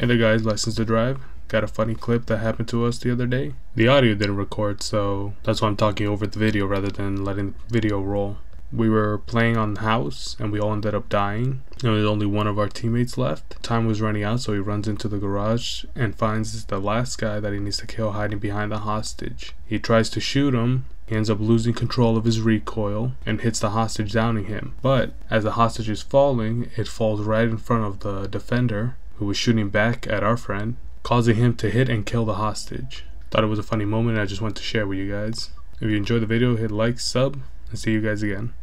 Hey there guys, License to Drive. Got a funny clip that happened to us the other day. The audio didn't record, so that's why I'm talking over the video rather than letting the video roll. We were playing on house and we all ended up dying. There was only one of our teammates left. Time was running out, so he runs into the garage and finds the last guy that he needs to kill hiding behind the hostage. He tries to shoot him. He ends up losing control of his recoil and hits the hostage downing him. But as the hostage is falling, it falls right in front of the defender who was shooting back at our friend, causing him to hit and kill the hostage. Thought it was a funny moment and I just wanted to share with you guys. If you enjoyed the video, hit like, sub, and see you guys again.